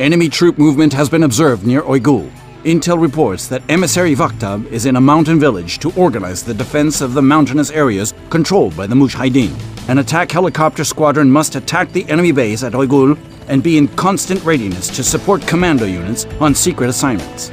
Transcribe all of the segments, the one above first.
Enemy troop movement has been observed near Oigul. Intel reports that emissary Vaktab is in a mountain village to organize the defense of the mountainous areas controlled by the Mujahideen. An attack helicopter squadron must attack the enemy base at Oigul and be in constant readiness to support commando units on secret assignments.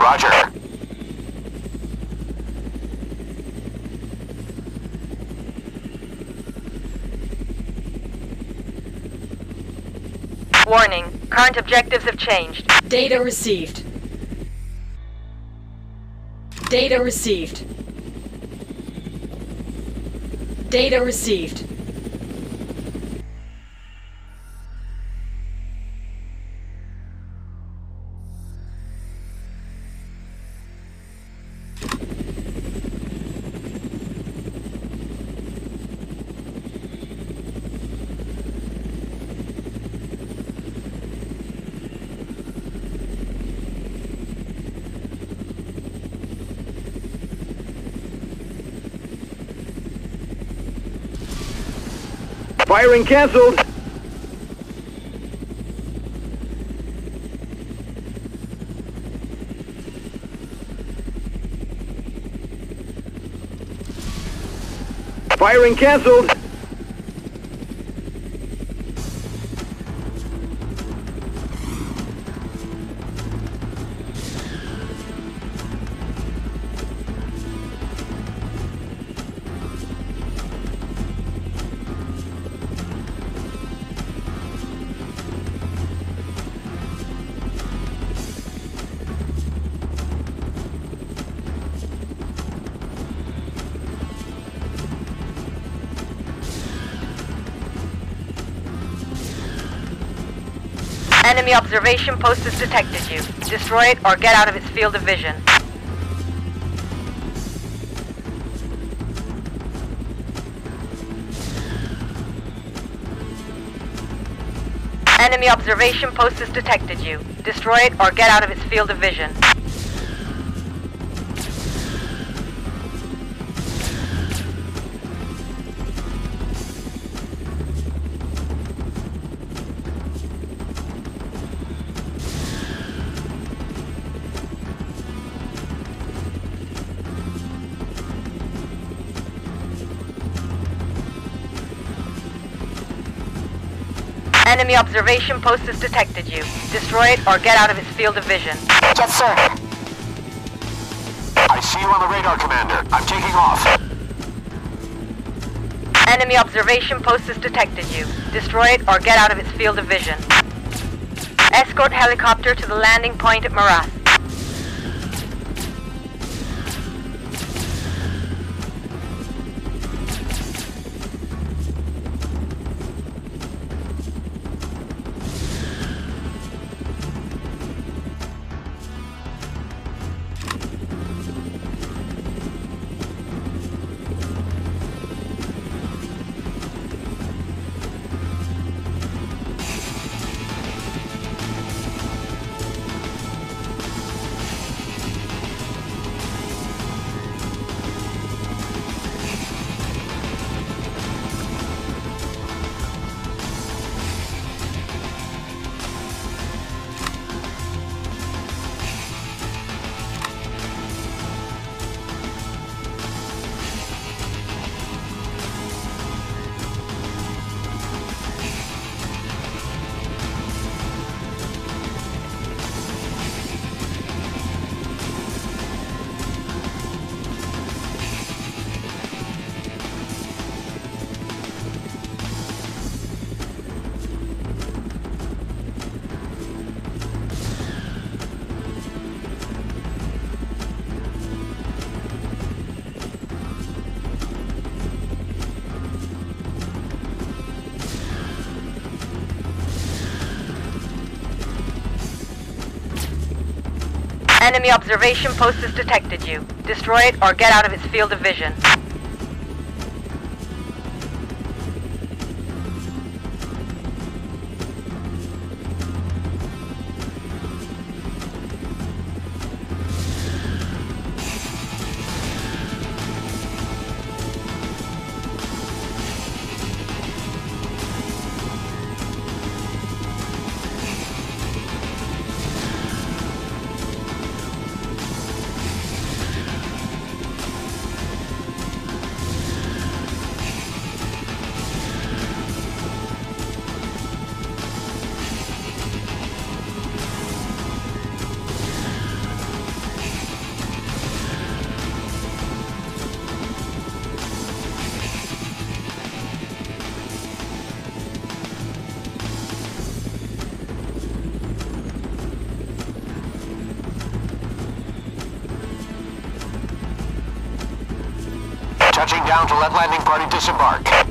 Roger. Warning, current objectives have changed. Data received. Data received. Data received. Firing canceled. Firing canceled. Enemy observation post has detected you. Destroy it or get out of its field of vision. Enemy observation post has detected you. Destroy it or get out of its field of vision. Enemy observation post has detected you. Destroy it or get out of its field of vision. Yes, sir. I see you on the radar, Commander. I'm taking off. Enemy observation post has detected you. Destroy it or get out of its field of vision. Escort helicopter to the landing point at Marath. Enemy observation post has detected you. Destroy it or get out of its field of vision. Touching down to let landing party disembark.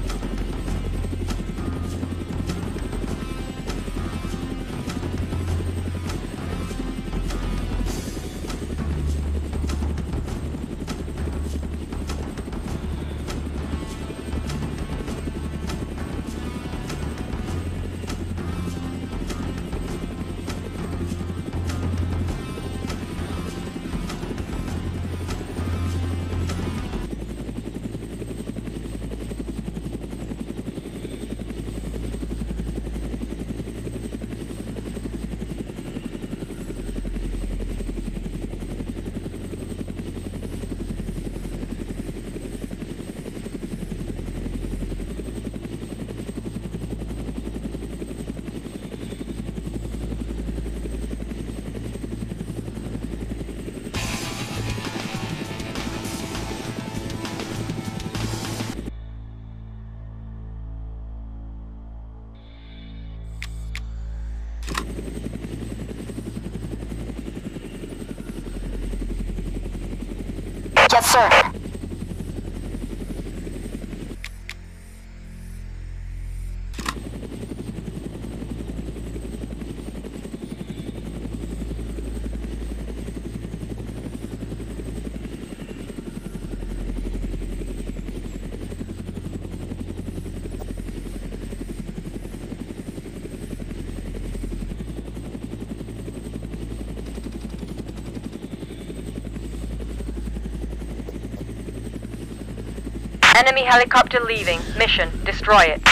Enemy helicopter leaving. Mission, destroy it.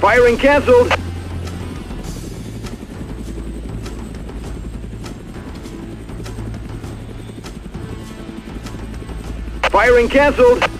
Firing canceled. Firing canceled.